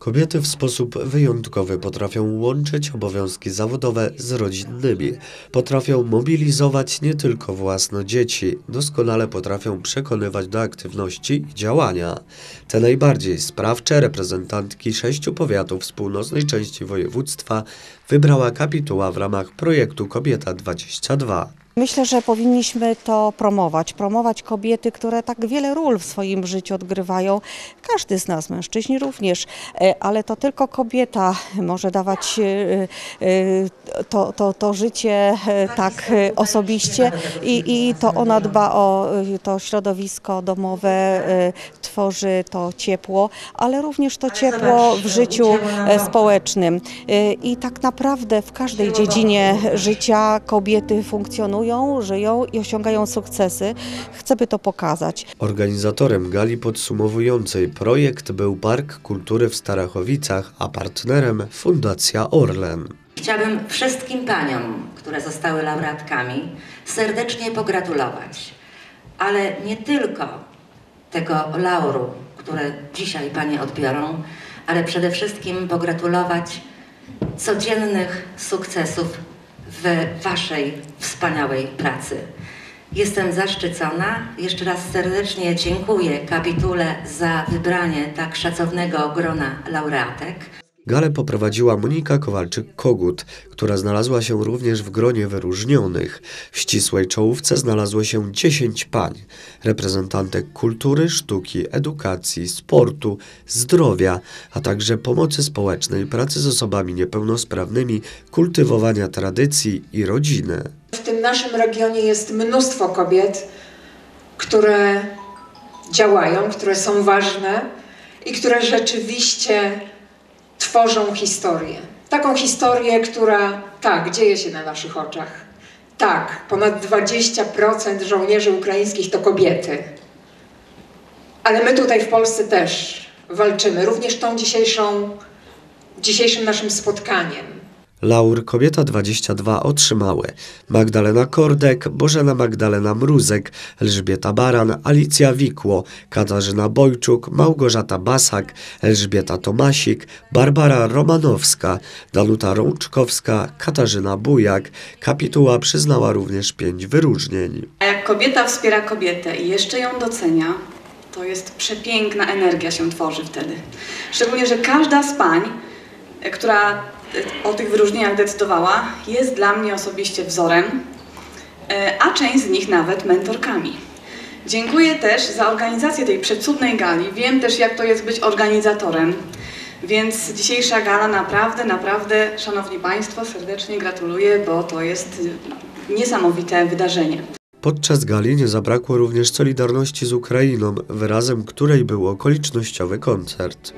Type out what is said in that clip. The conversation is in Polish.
Kobiety w sposób wyjątkowy potrafią łączyć obowiązki zawodowe z rodzinnymi. Potrafią mobilizować nie tylko własne dzieci, doskonale potrafią przekonywać do aktywności i działania. Te najbardziej sprawcze reprezentantki sześciu powiatów z północnej części województwa wybrała kapituła w ramach projektu Kobieta 22. Myślę, że powinniśmy to promować. Promować kobiety, które tak wiele ról w swoim życiu odgrywają. Każdy z nas, mężczyźni również, e, ale to tylko kobieta może dawać e, e, to, to, to życie tak osobiście i, i to ona dba o to środowisko domowe, tworzy to ciepło, ale również to ciepło w życiu społecznym. I tak naprawdę w każdej dziedzinie życia kobiety funkcjonują, żyją i osiągają sukcesy. Chcemy to pokazać. Organizatorem gali podsumowującej projekt był Park Kultury w Starachowicach, a partnerem Fundacja Orlen. Chciałabym wszystkim paniom, które zostały laureatkami, serdecznie pogratulować. Ale nie tylko tego lauru, które dzisiaj panie odbiorą, ale przede wszystkim pogratulować codziennych sukcesów w waszej wspaniałej pracy. Jestem zaszczycona. Jeszcze raz serdecznie dziękuję kapitule za wybranie tak szacownego grona laureatek. Galę poprowadziła Monika Kowalczyk-Kogut, która znalazła się również w gronie wyróżnionych. W ścisłej czołówce znalazło się 10 pań, reprezentantek kultury, sztuki, edukacji, sportu, zdrowia, a także pomocy społecznej, pracy z osobami niepełnosprawnymi, kultywowania tradycji i rodziny. W tym naszym regionie jest mnóstwo kobiet, które działają, które są ważne i które rzeczywiście tworzą historię. Taką historię, która tak, dzieje się na naszych oczach. Tak, ponad 20% żołnierzy ukraińskich to kobiety. Ale my tutaj w Polsce też walczymy, również tą dzisiejszą, dzisiejszym naszym spotkaniem. Laur Kobieta 22 otrzymały Magdalena Kordek, Bożena Magdalena Mruzek, Elżbieta Baran, Alicja Wikło, Katarzyna Bojczuk, Małgorzata Basak, Elżbieta Tomasik, Barbara Romanowska, Danuta Rączkowska, Katarzyna Bujak. Kapituła przyznała również pięć wyróżnień. A jak kobieta wspiera kobietę i jeszcze ją docenia, to jest przepiękna energia się tworzy wtedy. Szczególnie, że każda z pań, e, która o tych wyróżnieniach decydowała, jest dla mnie osobiście wzorem, e, a część z nich nawet mentorkami. Dziękuję też za organizację tej przecudnej gali. Wiem też, jak to jest być organizatorem. Więc dzisiejsza gala naprawdę, naprawdę, Szanowni Państwo, serdecznie gratuluję, bo to jest y, niesamowite wydarzenie. Podczas gali nie zabrakło również solidarności z Ukrainą, wyrazem której był okolicznościowy koncert.